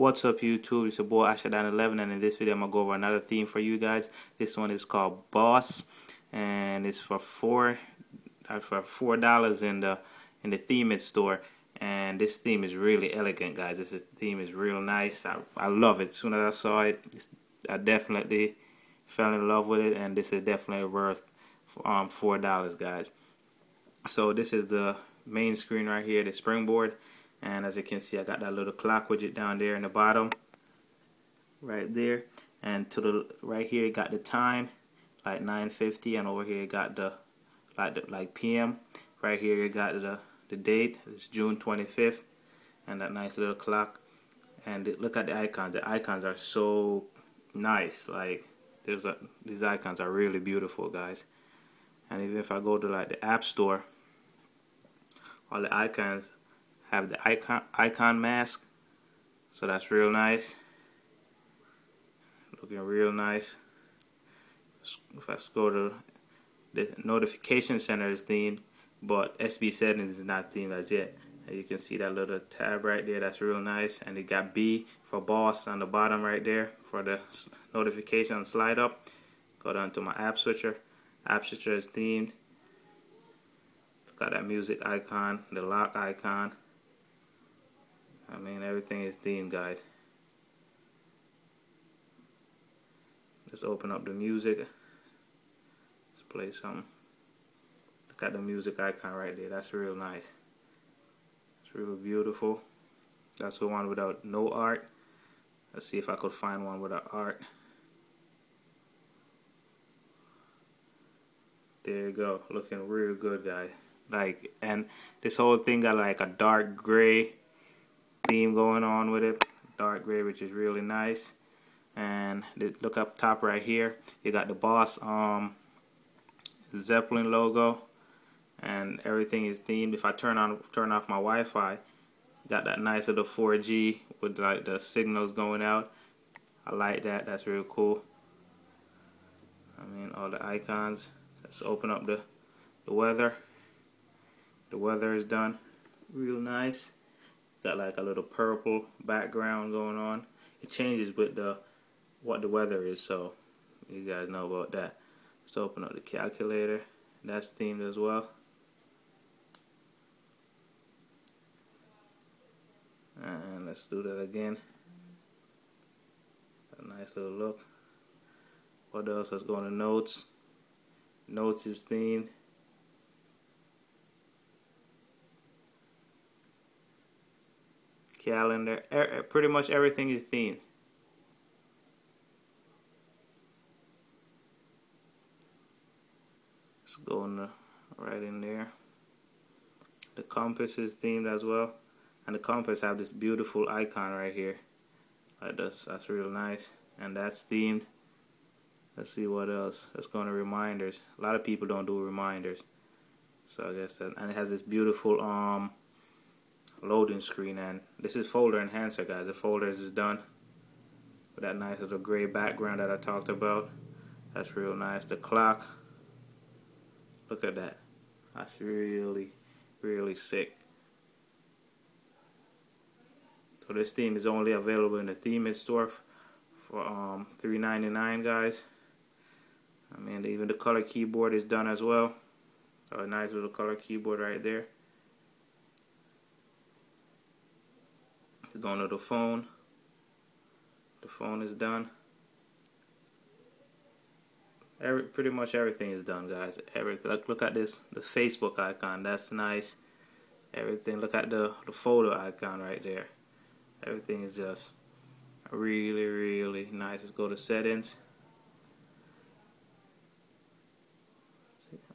What's up YouTube, it's your boy Ashadon11 and in this video I'm going to go over another theme for you guys. This one is called Boss and it's for four uh, for four dollars in the in the theme store and this theme is really elegant guys. This is, theme is real nice. I, I love it. As soon as I saw it I definitely fell in love with it and this is definitely worth um, four dollars guys. So this is the main screen right here, the springboard and as you can see I got that little clock widget down there in the bottom right there. And to the right here it got the time like 950 and over here it got the like the, like PM right here it got the the date. It's June 25th and that nice little clock. And look at the icons. The icons are so nice. Like there's a these icons are really beautiful guys. And even if I go to like the app store all the icons have the icon icon mask. So that's real nice. Looking real nice. If I scroll to the notification center is themed but SB settings is not themed as yet. And you can see that little tab right there that's real nice. And it got B for boss on the bottom right there for the notification slide up. Go down to my app switcher. App switcher is themed. Got that music icon the lock icon I mean, everything is themed, guys. Let's open up the music. Let's play something. Look at the music icon right there. That's real nice. It's real beautiful. That's the one without no art. Let's see if I could find one without art. There you go. Looking real good, guys. Like, and this whole thing got like a dark gray theme going on with it. Dark gray which is really nice. And look up top right here. You got the boss um, Zeppelin logo. And everything is themed. If I turn on turn off my Wi-Fi got that nice little 4G with like the signals going out. I like that. That's real cool. I mean all the icons. Let's open up the the weather. The weather is done. Real nice got like a little purple background going on. It changes with the what the weather is so you guys know about that. Let's open up the calculator. That's themed as well. And let's do that again. A nice little look. What else let's go to notes. Notes is themed calendar, er, pretty much everything is themed. Let's go right in there. The compass is themed as well. And the compass have this beautiful icon right here. Like this, that's real nice. And that's themed. Let's see what else. Let's go into reminders. A lot of people don't do reminders. So I guess that, and it has this beautiful um loading screen and this is folder enhancer guys. The folders is done with that nice little gray background that I talked about. That's real nice. The clock. Look at that. That's really really sick. So this theme is only available in the theme store for um, $3.99 guys. I mean even the color keyboard is done as well. A nice little color keyboard right there going to the phone. The phone is done. Every, pretty much everything is done, guys. Every look, look at this, the Facebook icon. That's nice. Everything. Look at the the photo icon right there. Everything is just really, really nice. Let's go to settings.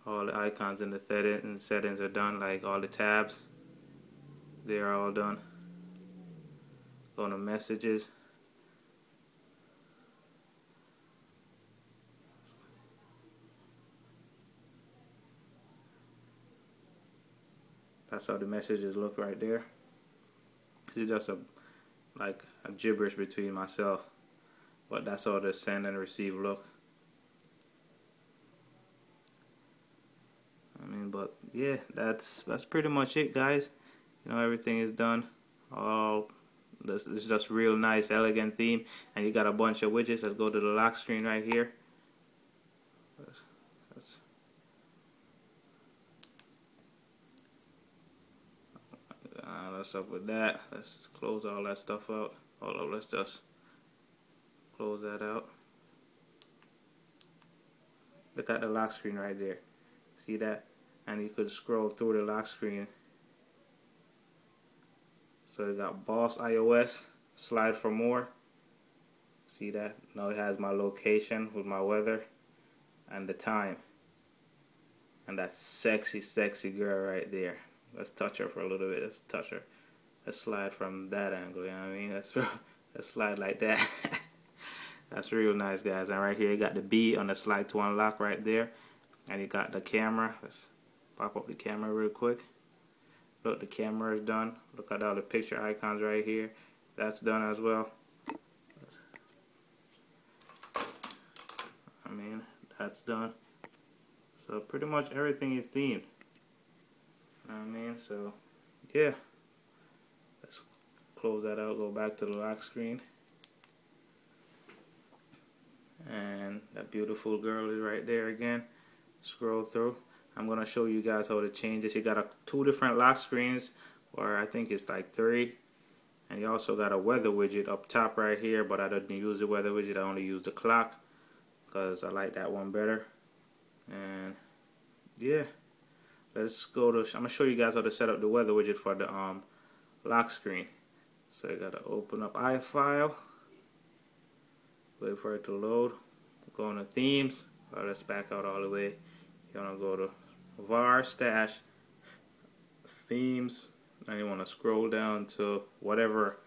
All the icons in the settings are done. Like all the tabs, they are all done go to messages. That's how the messages look right there. This is just a like a gibberish between myself but that's how the send and receive look. I mean but yeah that's that's pretty much it guys. You know everything is done. All this, is just real nice, elegant theme. And you got a bunch of widgets. Let's go to the lock screen right here. Let's, uh, up with that. Let's close all that stuff out. Hold up, let's just close that out. Look at the lock screen right there. See that? And you could scroll through the lock screen so it got Boss iOS, slide for more. See that? Now it has my location with my weather and the time. And that sexy, sexy girl right there. Let's touch her for a little bit. Let's touch her. Let's slide from that angle, you know what I mean? Let's, let's slide like that. That's real nice, guys. And right here, you got the B on the slide to unlock right there. And you got the camera. Let's pop up the camera real quick. Look, the camera is done. Look at all the picture icons right here. That's done as well. I mean, that's done. So pretty much everything is themed. I mean? So, yeah. Let's close that out, go back to the lock screen. And that beautiful girl is right there again. Scroll through. I'm to show you guys how to change this. You got a, two different lock screens, or I think it's like three. And you also got a weather widget up top right here, but I didn't use the weather widget. I only use the clock because I like that one better. And yeah, let's go to. I'm gonna show you guys how to set up the weather widget for the um lock screen. So you gotta open up iFile, wait for it to load, go on into themes. Or let's back out all the way. You wanna go to var stash themes and you want to scroll down to whatever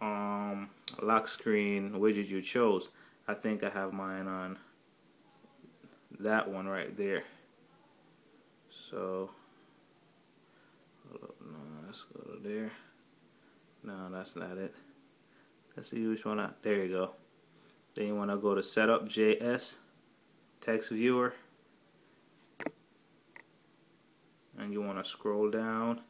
um, lock screen widget you chose. I think I have mine on that one right there. So no, let's go to there. No that's not it. Let's see which one I, there you go. Then you want to go to setup JS text viewer and you want to scroll down.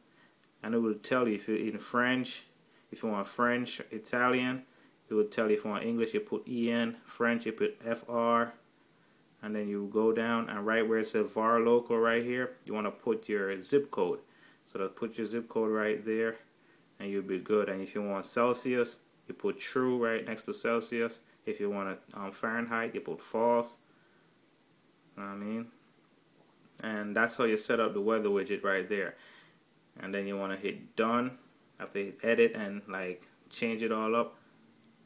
And it will tell you if you're in French if you want French Italian. It will tell you if you want English you put EN French you put FR and then you go down and right where it says var local right here you want to put your zip code. So to put your zip code right there and you'll be good. And if you want Celsius you put true right next to Celsius. If you want a um, Fahrenheit you put false. I mean and that's how you set up the weather widget right there. And then you want to hit done after you edit and like change it all up.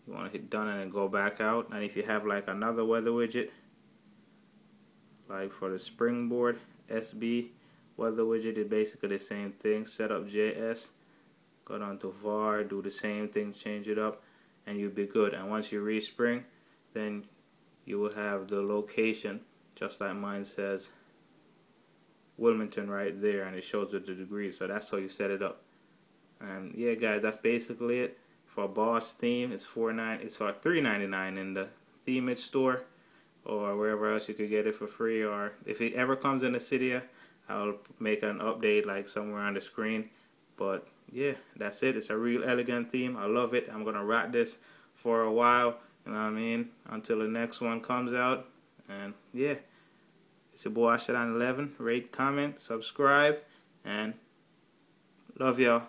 You want to hit done and then go back out. And if you have like another weather widget like for the springboard SB weather widget is basically the same thing. Setup JS go down to var do the same thing change it up and you'll be good. And once you respring then you will have the location just like mine says Wilmington right there and it shows you the degrees so that's how you set it up. And yeah guys that's basically it. For a boss theme it's four nine it's for three ninety nine in the Themeit store or wherever else you could get it for free or if it ever comes in the city I'll make an update like somewhere on the screen. But yeah that's it. It's a real elegant theme. I love it. I'm gonna rock this for a while you know what I mean until the next one comes out. And yeah it's your boy Ashadon11. Rate, comment, subscribe, and love y'all.